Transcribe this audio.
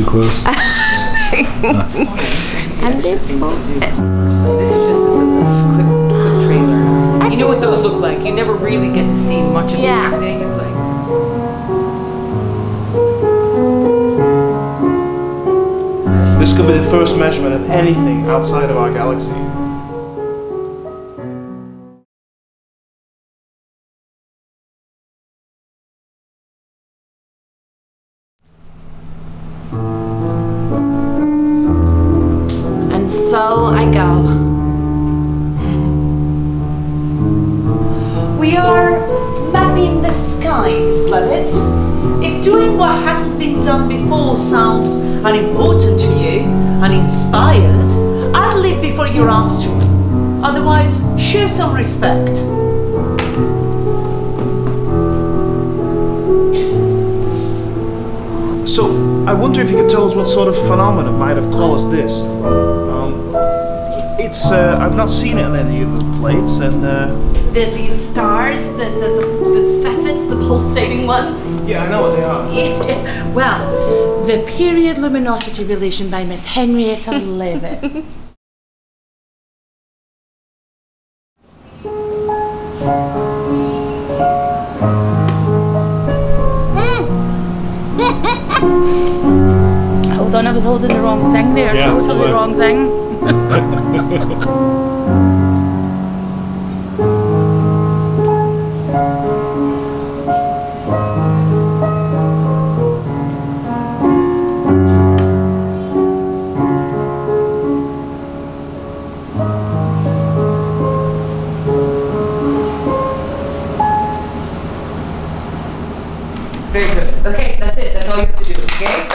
too close. A little bit. This is just a, a quick, quick trailer. You know what those look like. You never really get to see much of Yeah. the acting. It's like This could be the first measurement of anything outside of our galaxy. And so I go. We are mapping the skies, Leavitt. If doing what hasn't been done before sounds unimportant to you and inspired, I'd leave before you're asked to. Otherwise, show some respect. So, I wonder if you could tell us what sort of phenomenon might have caused this. Um, it's, uh, I've not seen it on any of the plates, and, uh, The, these stars, the, the, the, the Cepheids, the pulsating ones. yeah, I know what they are. well, the period luminosity relation by Miss Henrietta Leavitt. I was holding the wrong thing there. Yeah, totally well. wrong thing. very good. Okay, that's it. That's all you have to do. Okay.